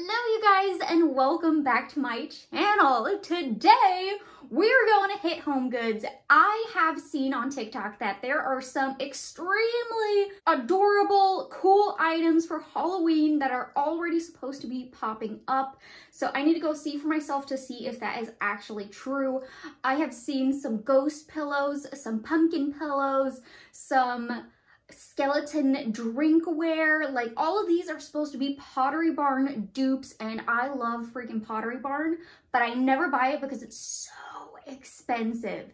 Hello you guys and welcome back to my channel. Today we're going to hit home goods. I have seen on TikTok that there are some extremely adorable, cool items for Halloween that are already supposed to be popping up. So I need to go see for myself to see if that is actually true. I have seen some ghost pillows, some pumpkin pillows, some skeleton drinkware. Like all of these are supposed to be Pottery Barn dupes and I love freaking Pottery Barn, but I never buy it because it's so expensive.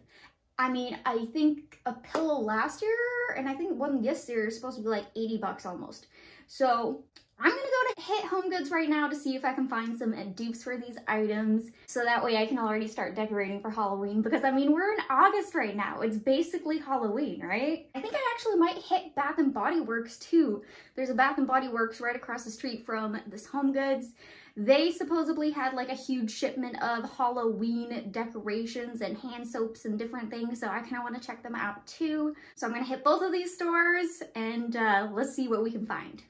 I mean, I think a pillow last year and I think one this year is supposed to be like 80 bucks almost. So I'm gonna go to Hit Home Goods right now to see if I can find some dupes for these items so that way I can already start decorating for Halloween because I mean we're in August right now. It's basically Halloween right? I think I actually might hit Bath and Body Works too. There's a Bath and Body Works right across the street from this Home Goods. They supposedly had like a huge shipment of Halloween decorations and hand soaps and different things so I kind of want to check them out too. So I'm gonna hit both of these stores and uh, let's see what we can find.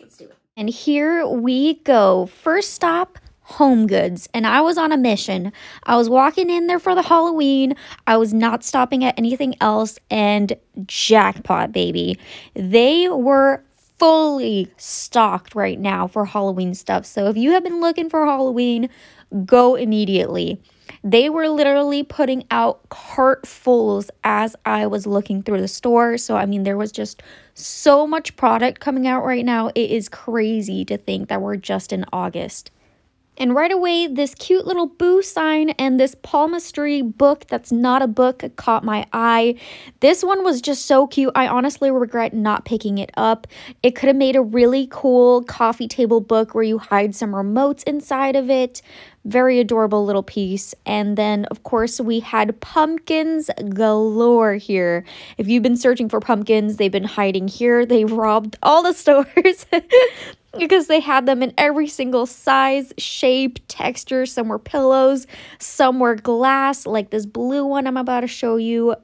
Let's do it and here we go. First stop, Home Goods. And I was on a mission. I was walking in there for the Halloween. I was not stopping at anything else. And jackpot, baby. They were fully stocked right now for Halloween stuff. So if you have been looking for Halloween, go immediately. They were literally putting out cartfuls as I was looking through the store. So, I mean, there was just so much product coming out right now. It is crazy to think that we're just in August. And right away, this cute little boo sign and this palmistry book that's not a book caught my eye. This one was just so cute. I honestly regret not picking it up. It could have made a really cool coffee table book where you hide some remotes inside of it. Very adorable little piece. And then, of course, we had pumpkins galore here. If you've been searching for pumpkins, they've been hiding here. They robbed all the stores because they had them in every single size, shape, texture. Some were pillows, some were glass, like this blue one I'm about to show you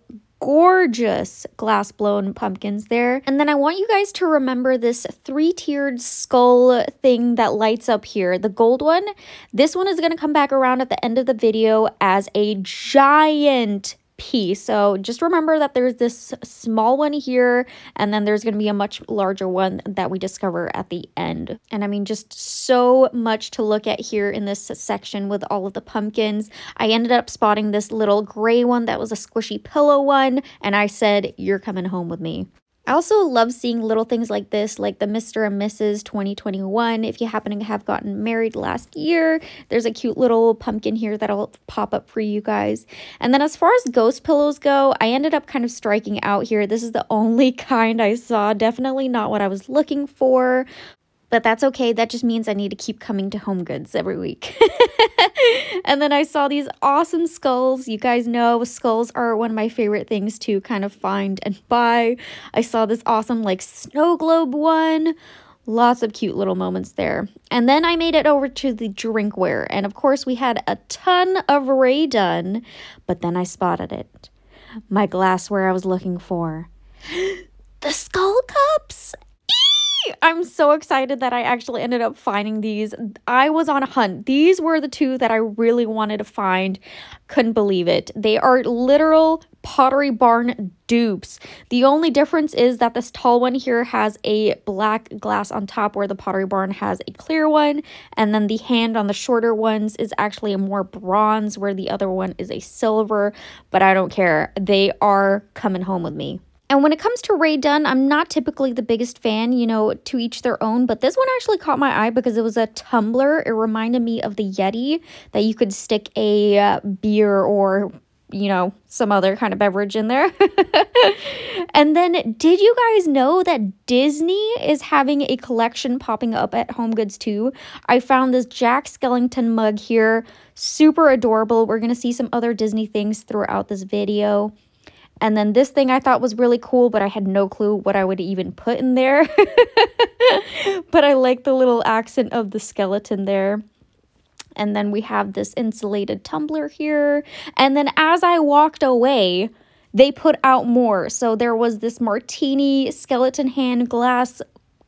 gorgeous glass blown pumpkins there. And then I want you guys to remember this three tiered skull thing that lights up here, the gold one. This one is going to come back around at the end of the video as a giant piece. So just remember that there's this small one here, and then there's going to be a much larger one that we discover at the end. And I mean, just so much to look at here in this section with all of the pumpkins. I ended up spotting this little gray one that was a squishy pillow one, and I said, You're coming home with me. I also love seeing little things like this, like the Mr. and Mrs. 2021. If you happen to have gotten married last year, there's a cute little pumpkin here that'll pop up for you guys. And then as far as ghost pillows go, I ended up kind of striking out here. This is the only kind I saw. Definitely not what I was looking for but that's okay. That just means I need to keep coming to Home Goods every week. and then I saw these awesome skulls. You guys know skulls are one of my favorite things to kind of find and buy. I saw this awesome like snow globe one. Lots of cute little moments there. And then I made it over to the drinkware. And of course, we had a ton of Rae Dunn, but then I spotted it. My glassware I was looking for. the skull cups I'm so excited that I actually ended up finding these. I was on a hunt. These were the two that I really wanted to find. Couldn't believe it. They are literal Pottery Barn dupes. The only difference is that this tall one here has a black glass on top where the Pottery Barn has a clear one. And then the hand on the shorter ones is actually a more bronze where the other one is a silver. But I don't care. They are coming home with me. And when it comes to Rae Dunn, I'm not typically the biggest fan, you know, to each their own, but this one actually caught my eye because it was a tumbler. It reminded me of the Yeti that you could stick a uh, beer or you know, some other kind of beverage in there. and then, did you guys know that Disney is having a collection popping up at Home Goods too? I found this Jack Skellington mug here, super adorable. We're going to see some other Disney things throughout this video. And then this thing I thought was really cool, but I had no clue what I would even put in there. but I like the little accent of the skeleton there. And then we have this insulated tumbler here. And then as I walked away, they put out more. So there was this martini skeleton hand glass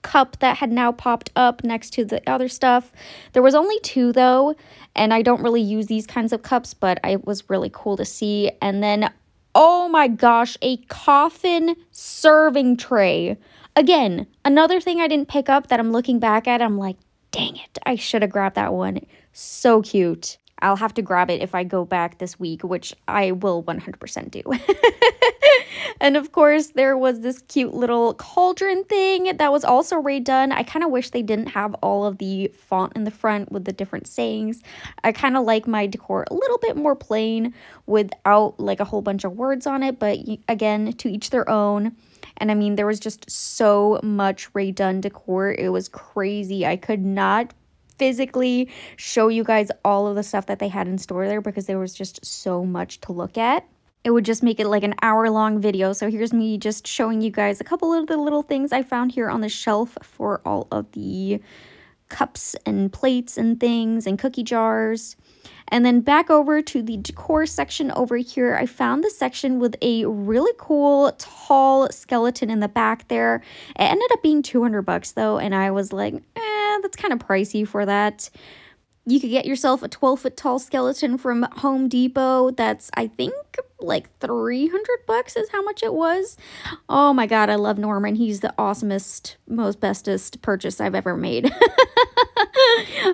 cup that had now popped up next to the other stuff. There was only two though, and I don't really use these kinds of cups, but it was really cool to see. And then, oh my gosh, a coffin serving tray. Again, another thing I didn't pick up that I'm looking back at, I'm like, dang it, I should have grabbed that one. So cute. I'll have to grab it if I go back this week, which I will 100% do. and of course, there was this cute little cauldron thing that was also Rae Dunn. I kind of wish they didn't have all of the font in the front with the different sayings. I kind of like my decor a little bit more plain without like a whole bunch of words on it, but again, to each their own. And I mean, there was just so much Rae Dunn decor. It was crazy. I could not physically show you guys all of the stuff that they had in store there because there was just so much to look at. It would just make it like an hour long video. So here's me just showing you guys a couple of the little things I found here on the shelf for all of the cups and plates and things and cookie jars. And then back over to the decor section over here, I found the section with a really cool tall skeleton in the back there. It ended up being 200 bucks though, and I was like, eh, that's kind of pricey for that. You could get yourself a 12 foot tall skeleton from Home Depot. That's, I think, like 300 bucks is how much it was. Oh my god, I love Norman. He's the awesomest, most bestest purchase I've ever made.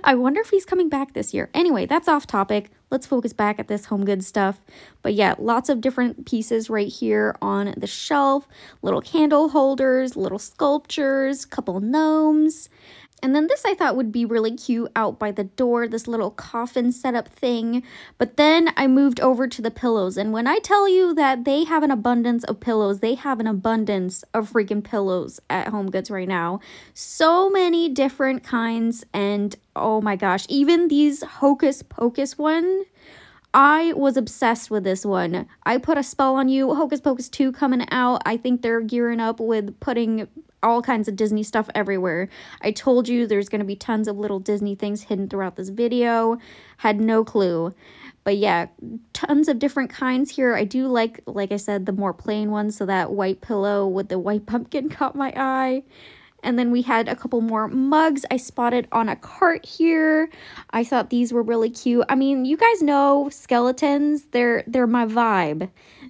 I wonder if he's coming back this year. Anyway, that's off topic. Let's focus back at this home goods stuff. But yeah, lots of different pieces right here on the shelf. Little candle holders, little sculptures, couple gnomes. And then this I thought would be really cute out by the door, this little coffin setup thing. But then I moved over to the pillows. And when I tell you that they have an abundance of pillows, they have an abundance of freaking pillows at Home Goods right now. So many different kinds. And oh my gosh, even these Hocus Pocus one. I was obsessed with this one. I put a spell on you. Hocus Pocus 2 coming out. I think they're gearing up with putting all kinds of Disney stuff everywhere. I told you there's going to be tons of little Disney things hidden throughout this video. Had no clue. But yeah, tons of different kinds here. I do like, like I said, the more plain ones. So that white pillow with the white pumpkin caught my eye. And then we had a couple more mugs I spotted on a cart here. I thought these were really cute. I mean, you guys know skeletons, they're they're my vibe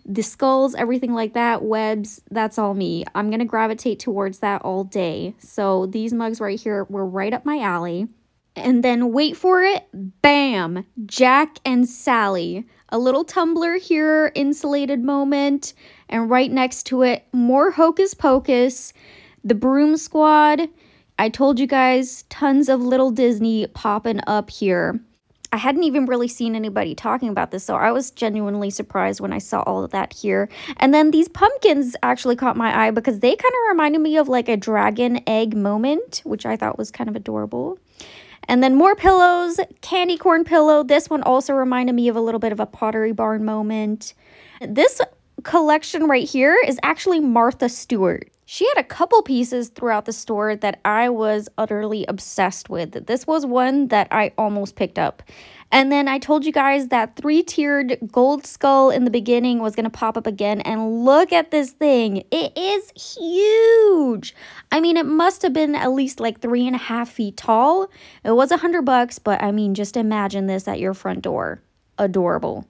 the skulls, everything like that, webs, that's all me. I'm going to gravitate towards that all day. So these mugs right here were right up my alley. And then wait for it, bam, Jack and Sally. A little tumbler here, insulated moment. And right next to it, more Hocus Pocus, the Broom Squad. I told you guys, tons of little Disney popping up here. I hadn't even really seen anybody talking about this, so I was genuinely surprised when I saw all of that here. And then these pumpkins actually caught my eye because they kind of reminded me of like a dragon egg moment, which I thought was kind of adorable. And then more pillows, candy corn pillow. This one also reminded me of a little bit of a Pottery Barn moment. This collection right here is actually Martha Stewart. She had a couple pieces throughout the store that I was utterly obsessed with. This was one that I almost picked up. And then I told you guys that three tiered gold skull in the beginning was going to pop up again. And look at this thing. It is huge. I mean, it must have been at least like three and a half feet tall. It was a hundred bucks, but I mean, just imagine this at your front door. Adorable.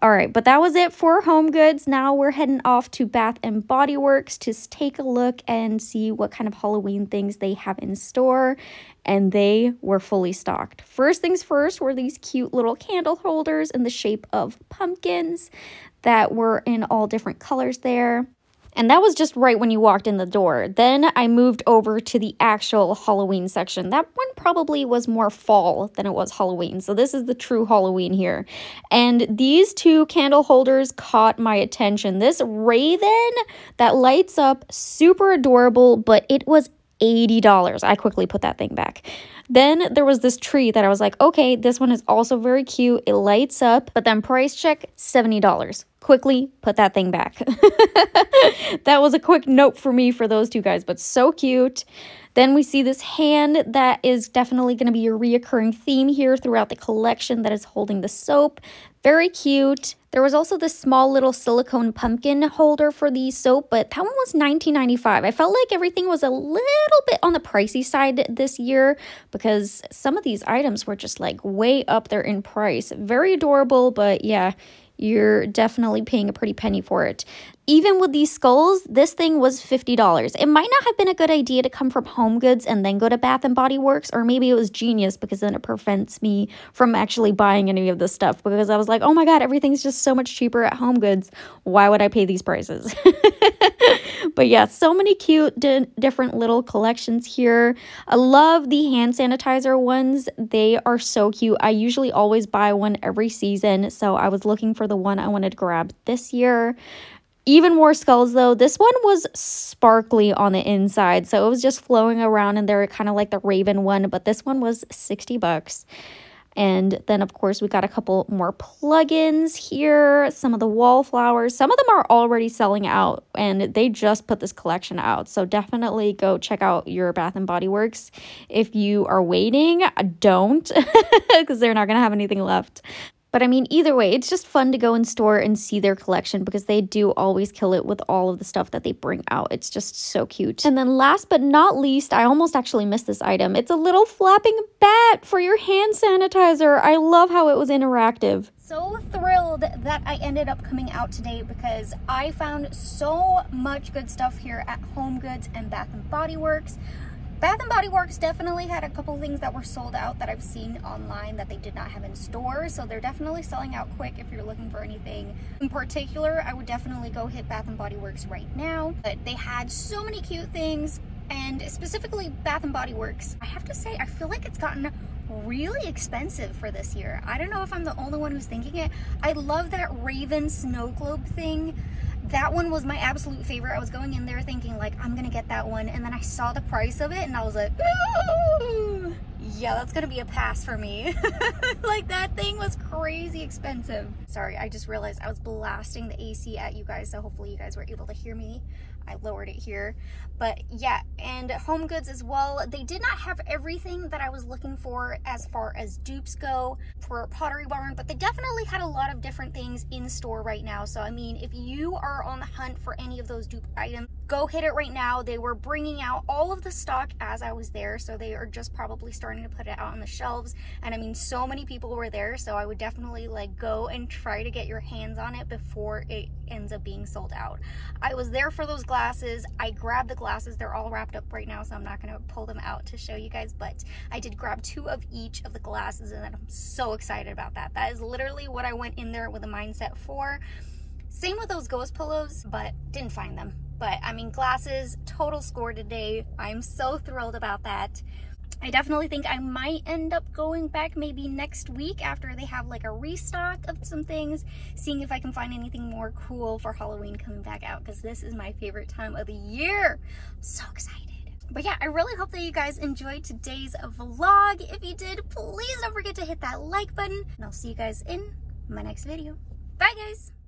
All right, but that was it for Home Goods. Now we're heading off to Bath and Body Works to take a look and see what kind of Halloween things they have in store. And they were fully stocked. First things first were these cute little candle holders in the shape of pumpkins that were in all different colors there. And that was just right when you walked in the door. Then I moved over to the actual Halloween section. That one probably was more fall than it was Halloween. So this is the true Halloween here. And these two candle holders caught my attention. This raven that lights up, super adorable, but it was $80. I quickly put that thing back. Then there was this tree that I was like, okay, this one is also very cute. It lights up, but then price check $70 quickly put that thing back. that was a quick note for me for those two guys, but so cute. Then we see this hand that is definitely going to be a reoccurring theme here throughout the collection that is holding the soap. Very cute. There was also this small little silicone pumpkin holder for the soap, but that one was $19.95. I felt like everything was a little bit on the pricey side this year because some of these items were just like way up there in price. Very adorable, but yeah, you're definitely paying a pretty penny for it. Even with these skulls, this thing was $50. It might not have been a good idea to come from Home Goods and then go to Bath and Body Works, or maybe it was genius because then it prevents me from actually buying any of this stuff because I was like, oh my god, everything's just so much cheaper at Home Goods. Why would I pay these prices? but yeah, so many cute di different little collections here. I love the hand sanitizer ones. They are so cute. I usually always buy one every season, so I was looking for the one I wanted to grab this year. Even more skulls though. This one was sparkly on the inside, so it was just flowing around in there, kind of like the Raven one, but this one was 60 bucks. And then, of course, we got a couple more plugins here, some of the wallflowers. Some of them are already selling out, and they just put this collection out. So definitely go check out your Bath and Body Works. If you are waiting, don't, because they're not going to have anything left. But I mean, either way, it's just fun to go in store and see their collection because they do always kill it with all of the stuff that they bring out. It's just so cute. And then last but not least, I almost actually missed this item. It's a little flapping bat for your hand sanitizer. I love how it was interactive so thrilled that I ended up coming out today because I found so much good stuff here at Home Goods and Bath and Body Works. Bath & Body Works definitely had a couple things that were sold out that I've seen online that they did not have in store. So they're definitely selling out quick if you're looking for anything. In particular, I would definitely go hit Bath & Body Works right now. But they had so many cute things and specifically Bath & Body Works. I have to say, I feel like it's gotten really expensive for this year. I don't know if I'm the only one who's thinking it. I love that Raven snow globe thing that one was my absolute favorite. I was going in there thinking like, I'm gonna get that one. And then I saw the price of it and I was like, Ooh, yeah, that's gonna be a pass for me. like that thing was crazy expensive. Sorry, I just realized I was blasting the AC at you guys. So hopefully you guys were able to hear me. I lowered it here. But yeah, and Home Goods as well. They did not have everything that I was looking for as far as dupes go for Pottery Barn, but they definitely had a lot of different things in store right now. So I mean, if you are on the hunt for any of those dupe items, go hit it right now. They were bringing out all of the stock as I was there, so they are just probably starting to put it out on the shelves. And I mean, so many people were there, so I would definitely like go and try to get your hands on it before it ends up being sold out. I was there for those glasses. I grabbed the glasses. They're all wrapped up right now, so I'm not going to pull them out to show you guys, but I did grab two of each of the glasses, and I'm so excited about that. That is literally what I went in there with a mindset for. Same with those ghost pillows, but didn't find them. But I mean, glasses, total score today. I'm so thrilled about that. I definitely think I might end up going back maybe next week after they have like a restock of some things, seeing if I can find anything more cool for Halloween coming back out because this is my favorite time of the year. I'm so excited. But yeah, I really hope that you guys enjoyed today's vlog. If you did, please don't forget to hit that like button and I'll see you guys in my next video. Bye guys!